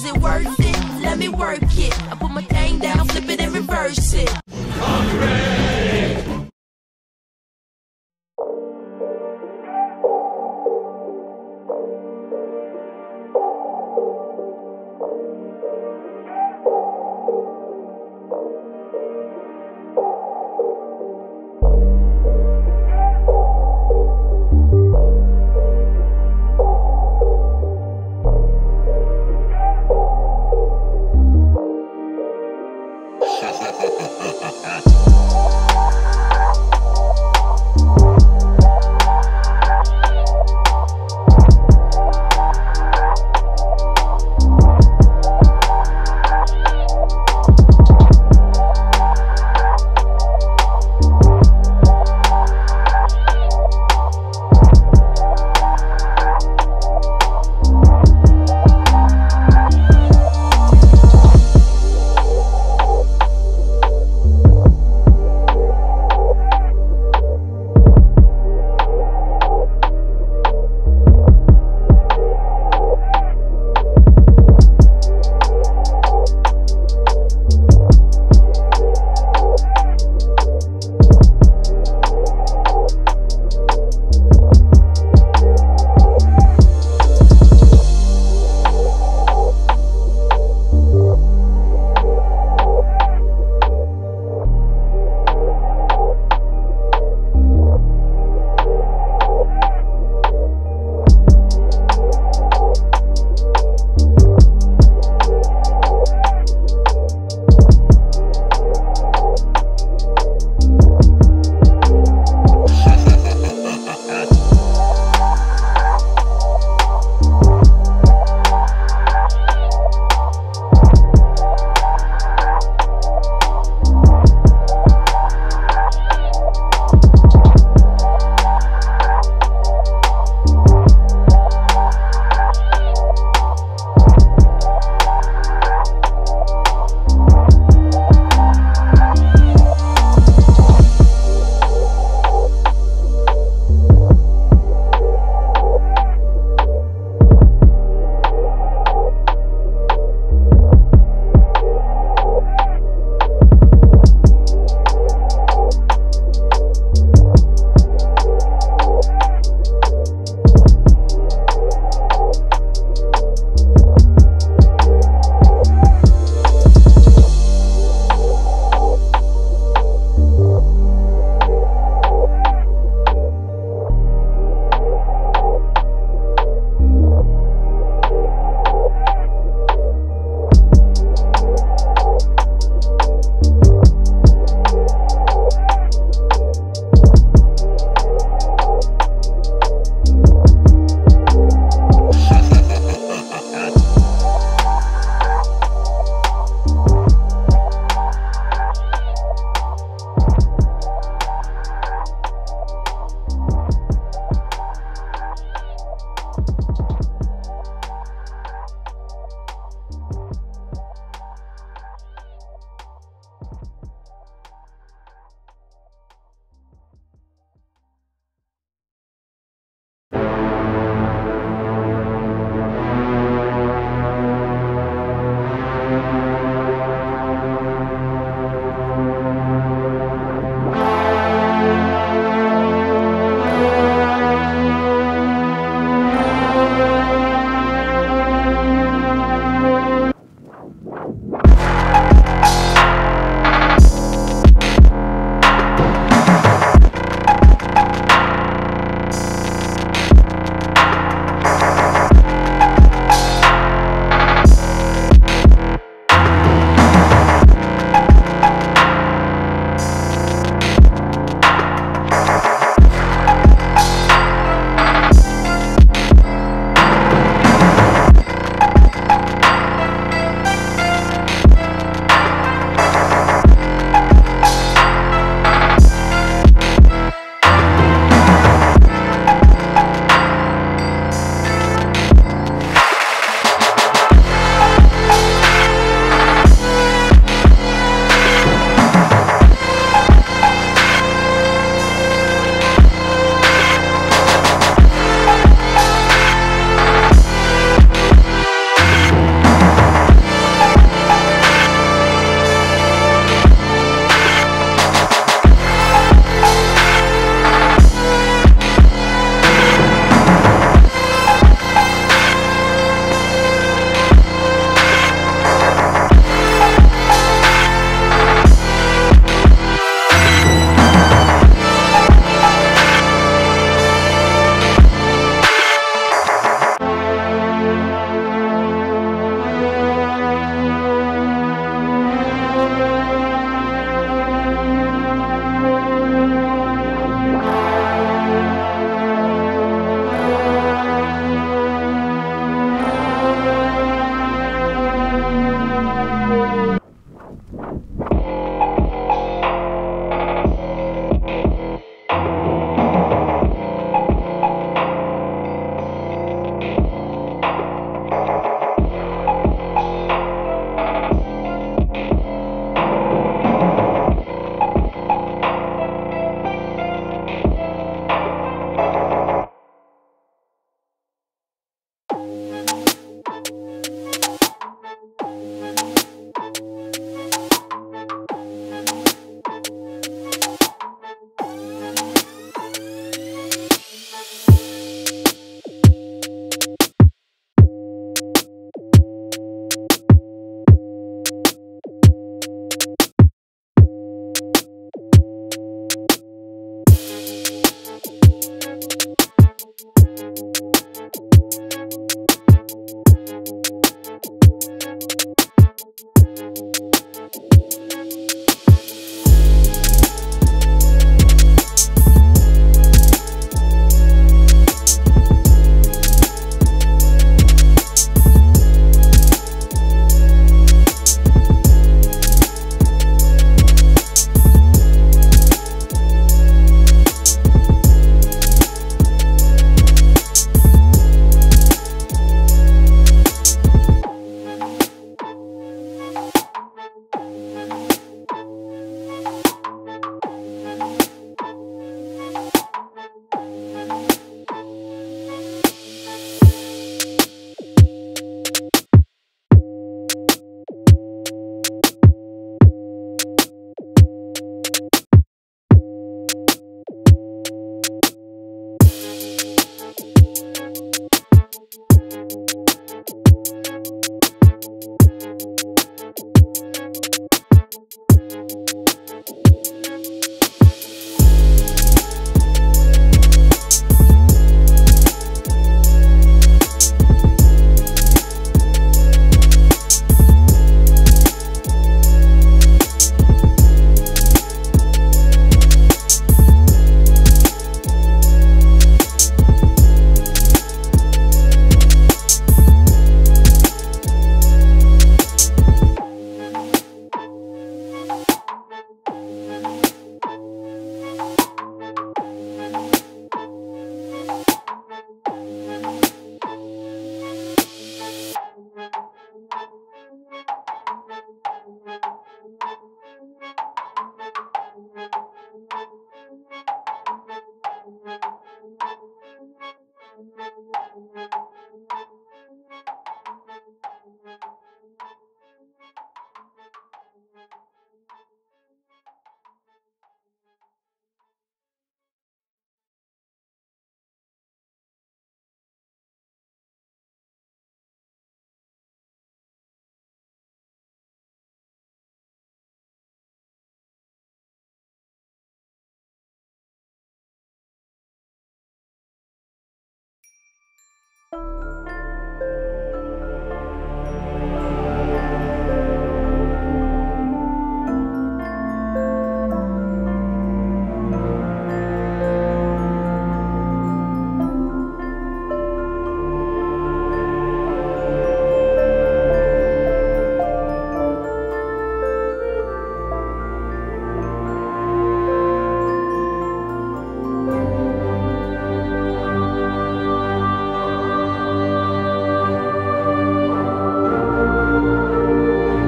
is it worth it? Let me work it. I put my thing down, flip it and reverse it.